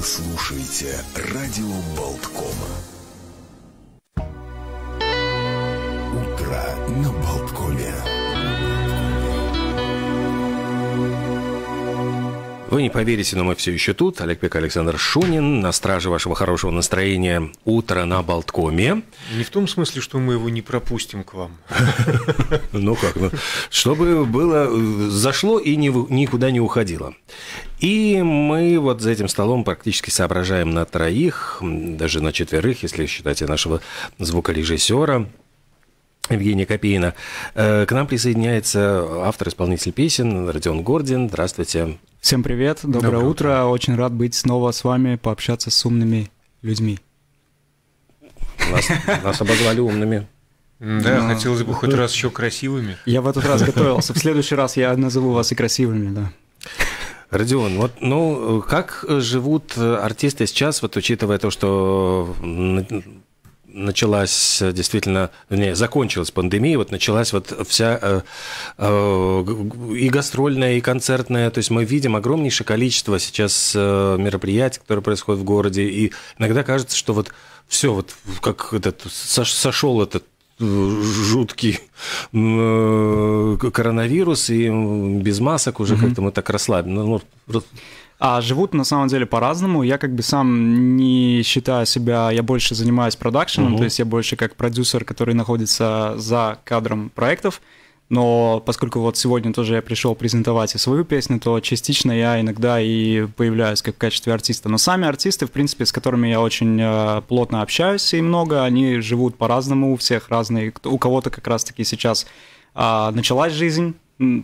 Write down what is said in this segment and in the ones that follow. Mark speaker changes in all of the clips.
Speaker 1: Вы слушаете радио Болткома. Утро на Болткоме.
Speaker 2: Вы не поверите, но мы все еще тут. Олег Пек, Александр Шунин. На страже вашего хорошего настроения утро на Болткоме.
Speaker 3: Не в том смысле, что мы его не пропустим к вам.
Speaker 2: Ну как, ну, чтобы было, зашло и ни- никуда не уходило. И мы вот за этим столом практически соображаем на троих, даже на четверых, если считать и нашего звукорежиссера. Евгения Копейна. Э, К нам присоединяется автор-исполнитель песен Родион Гордин. Здравствуйте.
Speaker 4: Всем привет, доброе,
Speaker 3: Доброе
Speaker 4: утро. Очень рад быть снова с вами, пообщаться с умными людьми.
Speaker 2: Нас, нас обозвали умными.
Speaker 3: Да,
Speaker 4: Ну,
Speaker 3: хотелось бы хоть раз еще красивыми.
Speaker 4: Я в этот раз готовился. В следующий раз я назову вас и красивыми, да.
Speaker 2: Родион, вот, ну, как живут артисты сейчас, вот учитывая то, что началась действительно, не, закончилась пандемия, вот началась вот вся э, э, и гастрольная, и концертная, то есть мы видим огромнейшее количество сейчас э, мероприятий, которые происходят в городе, и иногда кажется, что вот все, вот как этот, сош- сошел этот жуткий э, коронавирус, и без масок уже как-то мы так расслаблены. Ну,
Speaker 4: А живут на самом деле по-разному. Я как бы сам не считаю себя, я больше занимаюсь продакшеном,
Speaker 2: Мгм.
Speaker 4: то есть я больше как продюсер, который находится за кадром проектов. Но поскольку вот сегодня тоже я пришел презентовать и свою песню, то частично я иногда и появляюсь как в качестве артиста. Но сами артисты, в принципе, с которыми я очень э, плотно общаюсь и много, они живут по-разному, у всех разные. У кого-то как раз-таки сейчас а, началась жизнь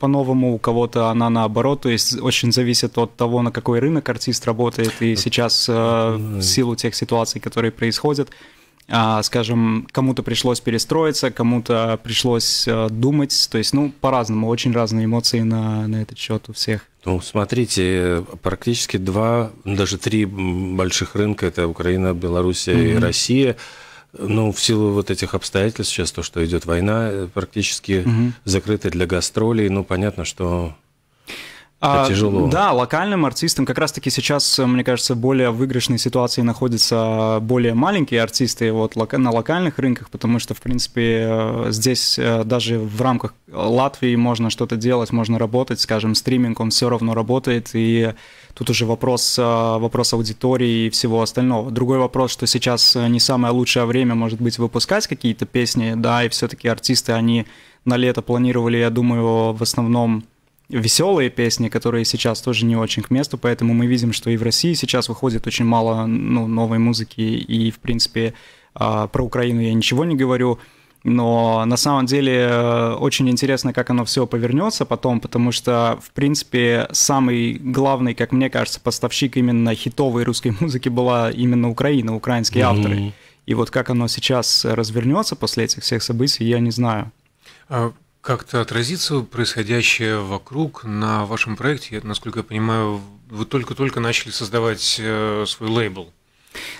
Speaker 4: по-новому, у кого-то она наоборот, то есть очень зависит от того, на какой рынок артист работает, и сейчас э, в силу тех ситуаций, которые происходят, скажем, кому-то пришлось перестроиться, кому-то пришлось э, думать, то есть, ну, по-разному, очень разные эмоции на, на этот счет у всех.
Speaker 2: Ну, смотрите, практически два, даже три больших рынка, это Украина, Белоруссия и
Speaker 4: Мгм.
Speaker 2: Россия. Ну, в силу вот этих обстоятельств сейчас, то, что идет война, э, практически
Speaker 4: Мгм.
Speaker 2: закрыты для гастролей. Ну, понятно, что
Speaker 4: А,
Speaker 2: тяжело.
Speaker 4: Да, локальным артистам как раз-таки сейчас, э, мне кажется, более выигрышной ситуации находятся более маленькие артисты вот, на локальных рынках, потому что, в принципе, э, здесь э, даже в рамках Латвии можно что-то делать, можно работать, скажем, стриминг, он все равно работает, и тут уже вопрос, вопрос аудитории и всего остального. Другой вопрос, что сейчас не самое лучшее время, может быть, выпускать какие-то песни, да, и все-таки артисты, они на лето планировали, я думаю, в основном веселые песни, которые сейчас тоже не очень к месту, поэтому мы видим, что и в России сейчас выходит очень мало ну, новой музыки, и, в принципе, а, про Украину я ничего не говорю, но на самом деле э, очень интересно, как оно все повернется потом, потому что, в принципе, самый главный, как мне кажется, поставщик именно хитовой русской музыки была именно Украина, украинские авторы.
Speaker 2: Мгм.
Speaker 4: И вот как оно сейчас развернется после этих всех событий, я не знаю.
Speaker 3: Как-то отразится происходящее вокруг на вашем проекте? Насколько я понимаю, вы только-только начали создавать э, свой лейбл.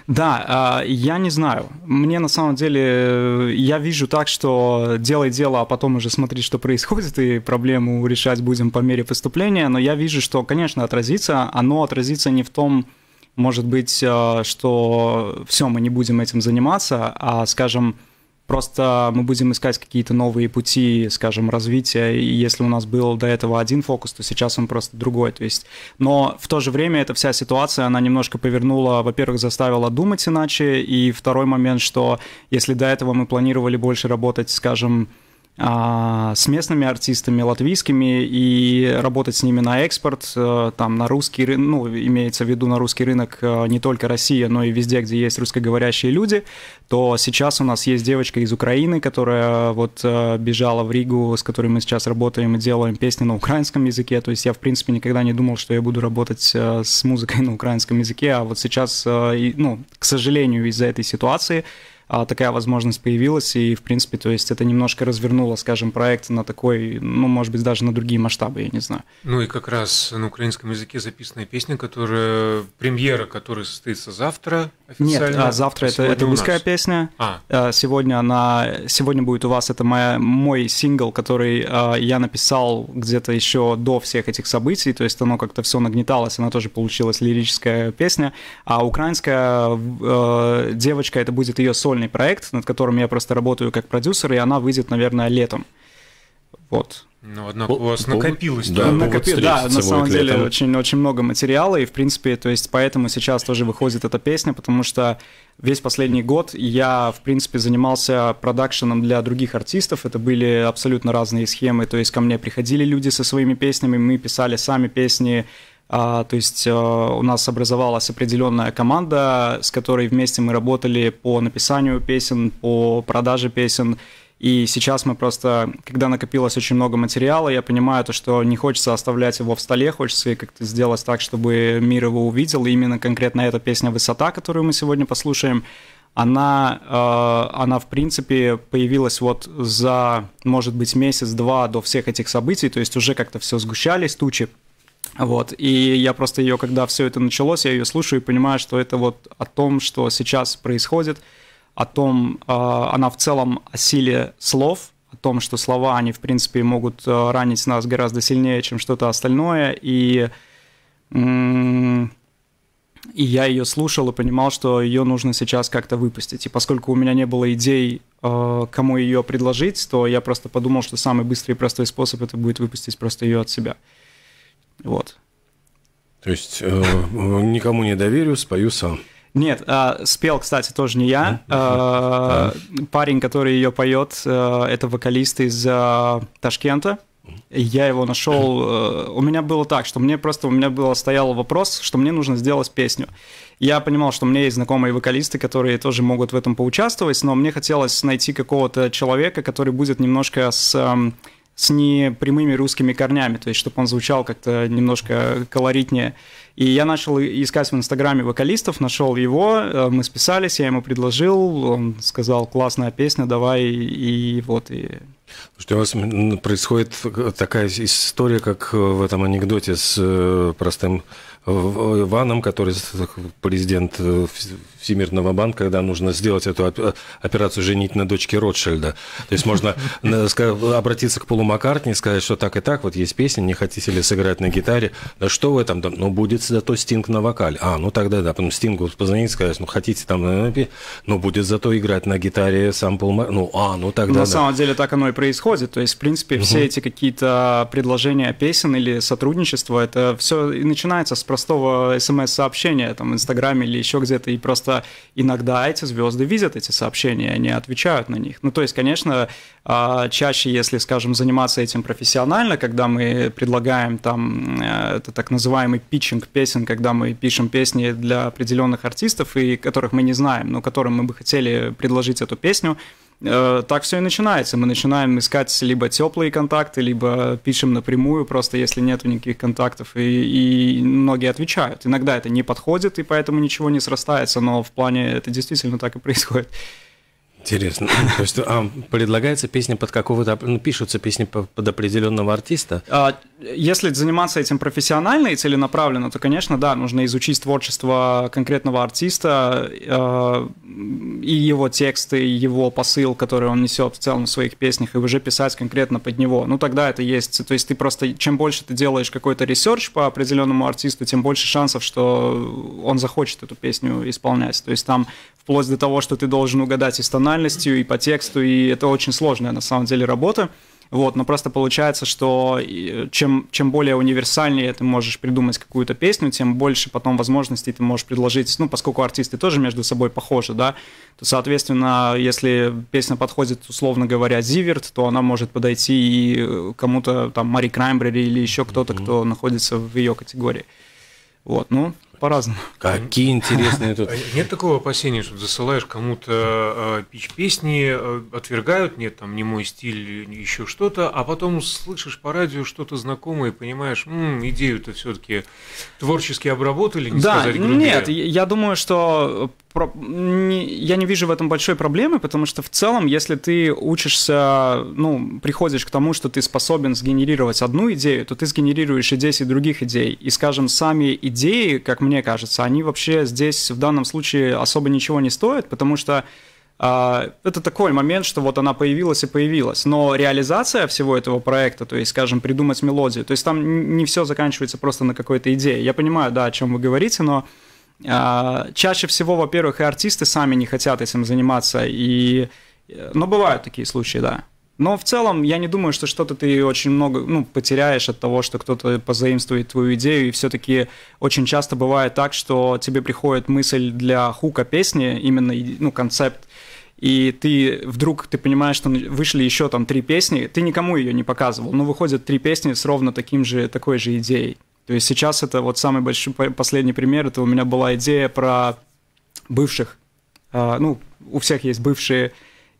Speaker 4: Да, а, я не знаю. Мне на самом деле, э, я вижу так, что делай дело, а потом уже смотри, что происходит, и проблему решать будем по мере поступления. Но я вижу, что, конечно, отразится. Оно отразится не в том, может быть, э, что все, мы не будем этим заниматься, а, скажем, Просто мы будем искать какие-то новые пути, скажем, развития. И если у нас был до этого один фокус, то сейчас он просто другой. То есть, но в то же время эта вся ситуация, она немножко повернула, во-первых, заставила думать иначе, и второй момент, что если до этого мы планировали больше работать, скажем, с местными артистами латвийскими и работать с ними на экспорт, э, там на русский рынок, ну, имеется в виду на русский рынок э, не только Россия, но и везде, где есть русскоговорящие люди, то сейчас у нас есть девочка из Украины, которая вот э, бежала в Ригу, с которой мы сейчас работаем и делаем песни на украинском языке, то есть я, в принципе, никогда не думал, что я буду работать с музыкой на украинском языке, а вот сейчас, ну, к сожалению, из-за этой ситуации а, такая возможность появилась, и, в принципе, то есть это немножко развернуло, скажем, проект на такой, ну, может быть, даже на другие масштабы, я не знаю.
Speaker 3: Ну и как раз на украинском языке записанная песня, которая, премьера которой состоится завтра,
Speaker 4: Нет, а завтра а это, это русская песня. А. а. Сегодня она, сегодня будет у вас это моя, мой сингл, который а, я написал где-то еще до всех этих событий, то есть оно как-то все нагнеталось, она тоже получилась лирическая песня. А украинская девочка, это будет ее сольный проект, над которым я просто работаю как продюсер, и она выйдет, наверное, летом. Вот.
Speaker 3: Ну, однако у вас накопилось.
Speaker 4: Да, накопи... да на самом деле очень, очень много материала, и, в принципе, то есть поэтому сейчас тоже выходит эта песня, потому что весь последний год я, в принципе, занимался продакшеном для других артистов, это были абсолютно разные схемы, то есть ко мне приходили люди со своими песнями, мы писали сами песни, а, то есть а, у нас образовалась определенная команда, с которой вместе мы работали по написанию песен, по продаже песен, и сейчас мы просто, когда накопилось очень много материала, я понимаю то, что не хочется оставлять его в столе, хочется как-то сделать так, чтобы мир его увидел. И именно конкретно эта песня «Высота», которую мы сегодня послушаем, она, э, она в принципе появилась вот за, может быть, месяц-два до всех этих событий, то есть уже как-то все сгущались, тучи, вот, и я просто ее, когда все это началось, я ее слушаю и понимаю, что это вот о том, что сейчас происходит – о том, а, она в целом о силе слов, о том, что слова, они, в принципе, могут а, ранить нас гораздо сильнее, чем что-то остальное, и, и я ее слушал и понимал, что ее нужно сейчас как-то выпустить. И поскольку у меня не было идей, а, кому ее предложить, то я просто подумал, что самый быстрый и простой способ это будет выпустить просто ее от себя. Вот.
Speaker 2: То есть э, никому не доверю, спою сам.
Speaker 4: Нет, а, спел, кстати, тоже не я. А, парень, который ее поет, а, это вокалист из а, Ташкента. Я его нашел. У меня было так, что мне просто у меня было стоял вопрос, что мне нужно сделать песню. Я понимал, что у меня есть знакомые вокалисты, которые тоже могут в этом поучаствовать, но мне хотелось найти какого-то человека, который будет немножко с с непрямыми русскими корнями, то есть чтобы он звучал как-то немножко колоритнее. И я начал искать в Инстаграме вокалистов, нашел его, э, мы списались, я ему предложил, он сказал, классная песня, давай, и вот, и
Speaker 2: что у вас происходит такая история, как в этом анекдоте с э, простым Иваном, который президент э, Всемирного банка, когда нужно сделать эту операцию «женить на дочке Ротшильда». То есть можно обратиться к Полу Маккартни и сказать, что так и так, вот есть песня, не хотите ли сыграть на гитаре? Да что в этом? Ну, будет зато Стинг на вокале. А, ну тогда да, потом Стингу позвонить и сказать, ну, хотите там, ну, будет зато играть на гитаре сам Пол Маккартни. Ну, а, ну тогда
Speaker 4: На да. самом деле так оно и происходит. То есть, в принципе, все эти какие-то предложения песен или сотрудничество, это все и начинается с простого смс-сообщения, там, в Инстаграме или еще где-то, и просто иногда эти звезды видят эти сообщения, они отвечают на них. Ну, то есть, конечно, а, чаще, если, скажем, заниматься этим профессионально, когда мы предлагаем там, э, это так называемый питчинг песен, когда мы пишем песни для определенных артистов, и которых мы не знаем, но которым мы бы хотели предложить эту песню, Э, так все и начинается. Мы начинаем искать либо теплые контакты, либо пишем напрямую, просто если нет никаких контактов, и, и многие отвечают. Иногда это не подходит, и поэтому ничего не срастается, но в плане это действительно так и происходит.
Speaker 2: Интересно. То есть а, предлагается песня под какого-то, ну, пишутся песни под определенного артиста?
Speaker 4: А, если заниматься этим профессионально и целенаправленно, то, конечно, да, нужно изучить творчество конкретного артиста э, и его тексты, и его посыл, который он несет в целом в своих песнях, и уже писать конкретно под него. Ну, тогда это есть. То есть ты просто, чем больше ты делаешь какой-то research по определенному артисту, тем больше шансов, что он захочет эту песню исполнять. То есть там вплоть до того, что ты должен угадать и с тональностью, и по тексту, и это очень сложная на самом деле работа. Вот, но просто получается, что чем, чем более универсальнее ты можешь придумать какую-то песню, тем больше потом возможностей ты можешь предложить, ну, поскольку артисты тоже между собой похожи, да, то, соответственно, если песня подходит, условно говоря, Зиверт, то она может подойти и кому-то, там, Мари Краймбрери или еще кто-то, кто находится в ее категории. Вот, ну, по-разному.
Speaker 2: Какие интересные тут.
Speaker 3: А нет такого опасения, что засылаешь кому-то а, пич песни, а, отвергают, нет, там не мой стиль, еще что-то, а потом слышишь по радио что-то знакомое и понимаешь, идею-то все-таки творчески обработали, не
Speaker 4: да, сказать грубее. Нет, я думаю, что я не вижу в этом большой проблемы, потому что в целом, если ты учишься, ну, приходишь к тому, что ты способен сгенерировать одну идею, то ты сгенерируешь и 10 других идей. И, скажем, сами идеи, как мне мне кажется, они вообще здесь в данном случае особо ничего не стоят, потому что а, это такой момент, что вот она появилась и появилась. Но реализация всего этого проекта, то есть, скажем, придумать мелодию, то есть там не все заканчивается просто на какой-то идее. Я понимаю, да, о чем вы говорите, но а, чаще всего, во-первых, и артисты сами не хотят этим заниматься, и... но бывают такие случаи, да. Но в целом я не думаю, что что-то ты очень много ну, потеряешь от того, что кто-то позаимствует твою идею. И все-таки очень часто бывает так, что тебе приходит мысль для хука песни, именно ну, концепт, и ты вдруг ты понимаешь, что вышли еще там три песни, ты никому ее не показывал, но выходят три песни с ровно таким же, такой же идеей. То есть сейчас это вот самый большой последний пример, это у меня была идея про бывших, а, ну, у всех есть бывшие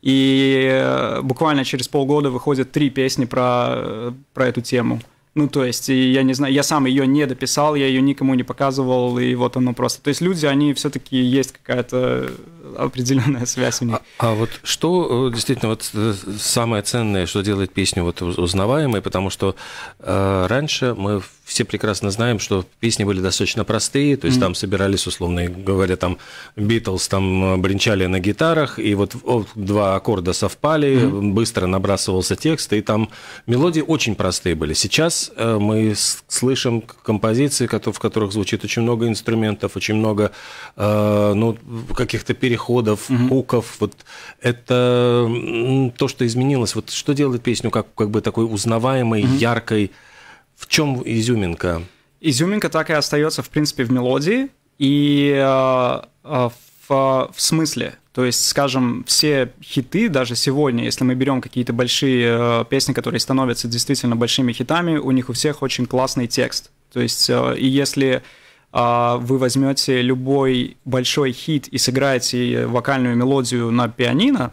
Speaker 4: и э, буквально через полгода выходят три песни про, э, про эту тему. Ну, то есть, я не знаю, я сам ее не дописал, я ее никому не показывал, и вот оно просто. То есть люди, они все-таки есть какая-то определенная связь у них.
Speaker 2: А, а вот что э, действительно вот самое ценное, что делает песню вот узнаваемой, потому что э, раньше мы все прекрасно знаем, что песни были достаточно простые, то есть mm-hmm. там собирались, условно говоря, там Битлз там бренчали на гитарах, и вот два аккорда совпали, mm-hmm. быстро набрасывался текст, и там мелодии очень простые были. Сейчас э, мы слышим композиции, в которых звучит очень много инструментов, очень много э, ну, каких-то переходов, mm-hmm. хуков. Вот это то, что изменилось. Вот что делает песню как, как бы такой узнаваемой, mm-hmm. яркой, в чем изюминка?
Speaker 4: Изюминка так и остается, в принципе, в мелодии и э, э, в, в смысле. То есть, скажем, все хиты, даже сегодня, если мы берем какие-то большие э, песни, которые становятся действительно большими хитами, у них у всех очень классный текст. То есть, э, и если э, вы возьмете любой большой хит и сыграете вокальную мелодию на пианино,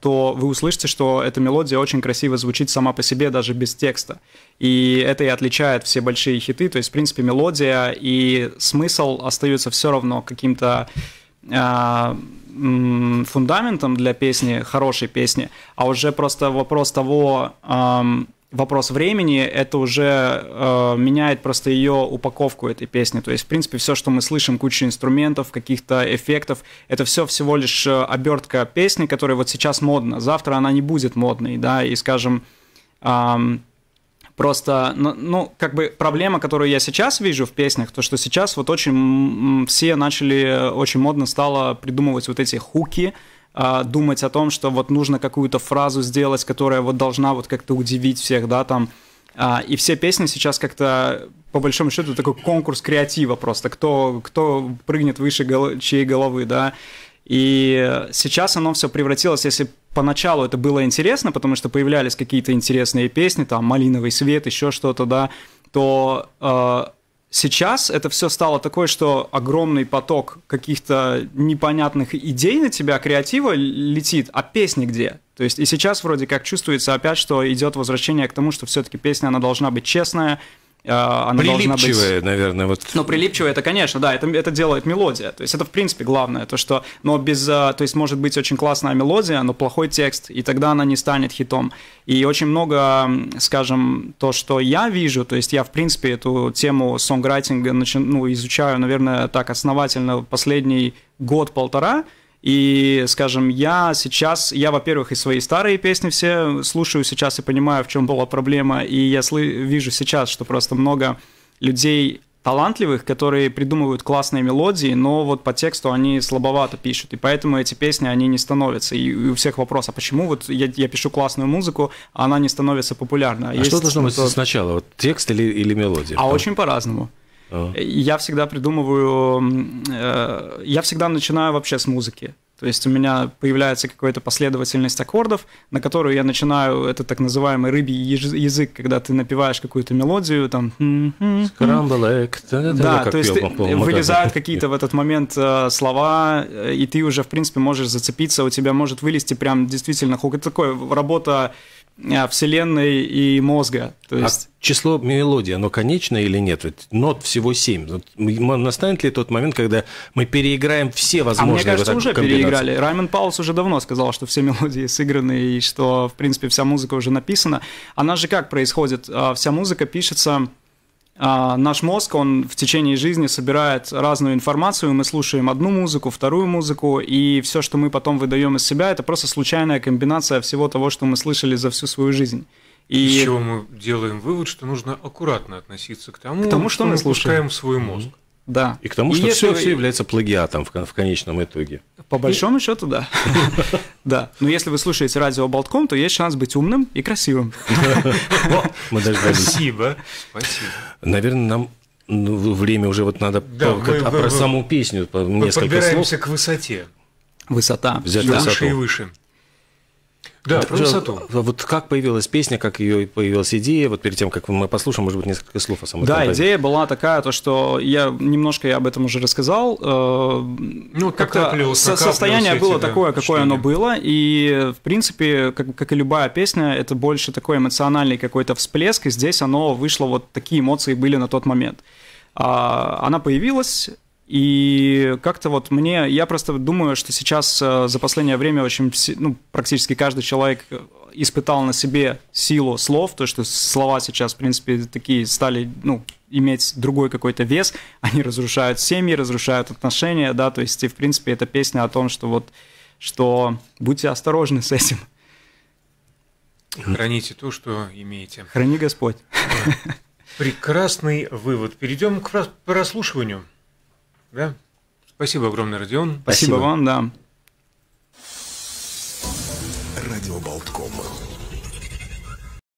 Speaker 4: то вы услышите, что эта мелодия очень красиво звучит сама по себе, даже без текста. И это и отличает все большие хиты. То есть, в принципе, мелодия и смысл остаются все равно каким-то э, фундаментом для песни, хорошей песни, а уже просто вопрос того, э, вопрос времени, это уже э, меняет просто ее упаковку этой песни. То есть, в принципе, все, что мы слышим, куча инструментов, каких-то эффектов, это все всего лишь э, обертка песни, которая вот сейчас модна. Завтра она не будет модной, да, и, скажем, э, просто, ну, ну, как бы проблема, которую я сейчас вижу в песнях, то, что сейчас вот очень все начали, очень модно стало придумывать вот эти хуки, а, думать о том, что вот нужно какую-то фразу сделать, которая вот должна вот как-то удивить всех, да, там. А, и все песни сейчас как-то, по большому счету, такой конкурс креатива просто, кто, кто прыгнет выше гол- чьей головы, да. И сейчас оно все превратилось, если поначалу это было интересно, потому что появлялись какие-то интересные песни, там «Малиновый свет», еще что-то, да, то э, Сейчас это все стало такое, что огромный поток каких-то непонятных идей на тебя, креатива летит, а песни где? То есть и сейчас вроде как чувствуется опять, что идет возвращение к тому, что все-таки песня, она должна быть честная,
Speaker 2: она прилипчивая, быть... наверное, вот.
Speaker 4: Ну, прилипчивая, это, конечно, да, это, это делает мелодия. То есть это, в принципе, главное, то, что, но без, а, то есть может быть очень классная мелодия, но плохой текст, и тогда она не станет хитом. И очень много, скажем, то, что я вижу, то есть я, в принципе, эту тему сонграйтинга начи... ну, изучаю, наверное, так основательно последний год-полтора, и, скажем, я сейчас, я, во-первых, и свои старые песни все слушаю сейчас и понимаю, в чем была проблема, и я вижу сейчас, что просто много людей талантливых, которые придумывают классные мелодии, но вот по тексту они слабовато пишут, и поэтому эти песни, они не становятся. И, у всех вопрос, а почему вот я, я пишу классную музыку, а она не становится популярной?
Speaker 2: А Есть что должно быть сначала, вот текст или, или мелодия?
Speaker 4: А очень по-разному. Я всегда придумываю, э, я всегда начинаю вообще с музыки. То есть у меня появляется какая-то последовательность аккордов, на которую я начинаю, это так называемый рыбий язык, когда ты напеваешь какую-то мелодию, там...
Speaker 2: Scramble
Speaker 4: Да, то есть вылезают какие-то в этот момент э, слова, э, и ты уже, в принципе, можешь зацепиться, у тебя может вылезти прям действительно... Это такое работа Вселенной и мозга.
Speaker 2: То а есть... А число мелодий, оно конечное или нет? Ведь нот всего семь. Настанет ли тот момент, когда мы переиграем все возможные
Speaker 4: А мне кажется, уже переиграли. Раймонд Паулс уже давно сказал, что все мелодии сыграны и что, в принципе, вся музыка уже написана. Она же как происходит? А, вся музыка пишется а, наш мозг, он в течение жизни собирает разную информацию, мы слушаем одну музыку, вторую музыку, и все, что мы потом выдаем из себя, это просто случайная комбинация всего того, что мы слышали за всю свою жизнь.
Speaker 3: И... Из чего мы делаем вывод, что нужно аккуратно относиться к тому,
Speaker 4: к тому что, что мы
Speaker 3: слушаем в свой мозг.
Speaker 4: Да.
Speaker 2: И к тому, что и все, все является плагиатом в, в конечном итоге.
Speaker 4: По большому счету, да. Да. Но если вы слушаете радио Болтком, то есть шанс быть умным и красивым.
Speaker 2: Мы дождались.
Speaker 3: Спасибо. Спасибо.
Speaker 2: Наверное, нам ну, время уже вот надо а про саму песню несколько
Speaker 3: подбираемся к высоте.
Speaker 4: Высота.
Speaker 2: Взять
Speaker 3: да.
Speaker 2: высоту.
Speaker 3: Выше и выше. Да, про высоту.
Speaker 2: Вот как появилась песня, как ее появилась идея, вот перед тем, как мы послушаем, может быть, несколько слов о самой
Speaker 4: Да, компании. идея была такая, то, что я немножко я об этом уже рассказал. Э,
Speaker 3: ну, как-то
Speaker 4: состояние было эти, такое, да, какое чтение. оно было, и, в принципе, как, как и любая песня, это больше такой эмоциональный какой-то всплеск, и здесь оно вышло, вот такие эмоции были на тот момент. А, она появилась, и как-то вот мне, я просто думаю, что сейчас э, за последнее время очень, ну, практически каждый человек э, испытал на себе силу слов, то, что слова сейчас, в принципе, такие стали, ну, иметь другой какой-то вес, они разрушают семьи, разрушают отношения, да, то есть, и, в принципе, это песня о том, что вот, что будьте осторожны с этим.
Speaker 3: Храните то, что имеете.
Speaker 4: Храни Господь.
Speaker 3: Прекрасный вывод. Перейдем к прослушиванию. Да? Спасибо огромное, Родион.
Speaker 4: Спасибо, Спасибо вам, да.
Speaker 1: Радио Болткома.